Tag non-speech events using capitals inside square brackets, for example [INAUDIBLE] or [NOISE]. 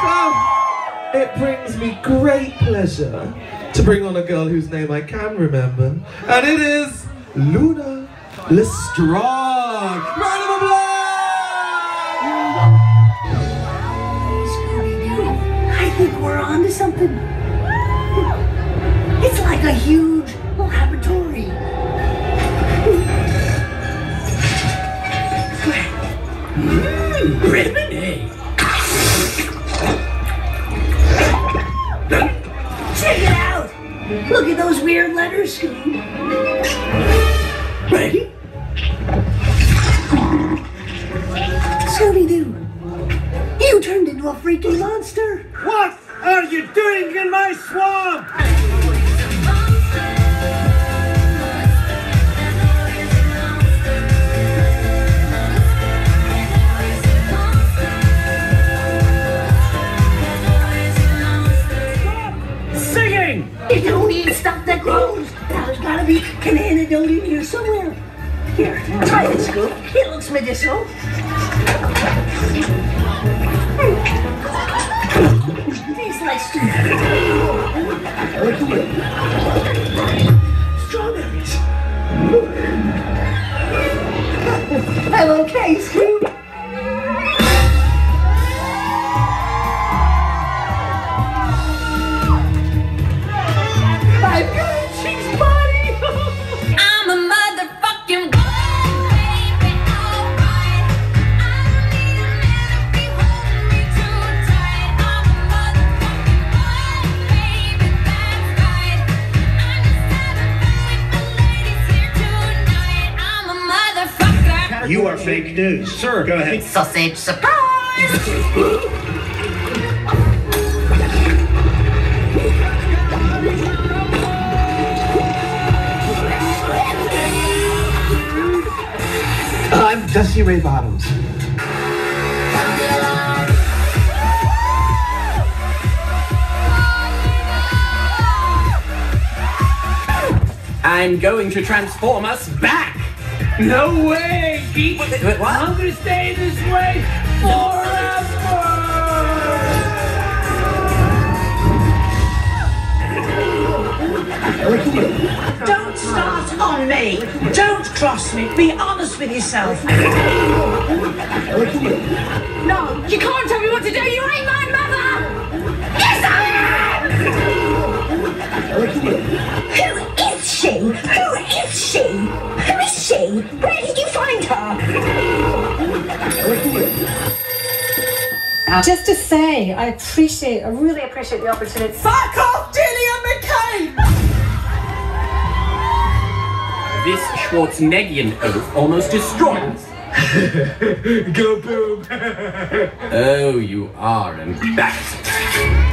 So, it brings me great pleasure to bring on a girl whose name I can remember, and it is Luna Lestrange. Round of applause! I think we're on to something. It's like a huge Look at those weird letters, Scooby. Ready? Scooby-Doo, you turned into a freaking monster. What are you doing in my swamp? Singing! You don't eat stuff that grows. There's gotta be an antidote in here somewhere. Here, try this, Scoop. It looks medicinal. Tastes like strawberries. I'm okay, Scoop. [LAUGHS] You are fake news. Sir, go ahead. Sausage surprise. [LAUGHS] I'm Dusty Ray Bottoms. I'm going to transform us back. No way. Wait, wait, what? I'm gonna stay this way forever. Don't me. Be honest with yourself. No, you can't tell me what to do. You ain't my mother. Yes, I am. Who is she? Who is she? Who is she? Where did you find her? Just to say, I appreciate, I really appreciate the opportunity. Fuck off, Gillian This Schwarzeneggian oath almost destroyed us. [LAUGHS] Go boom! [LAUGHS] Oh, you are embarrassing.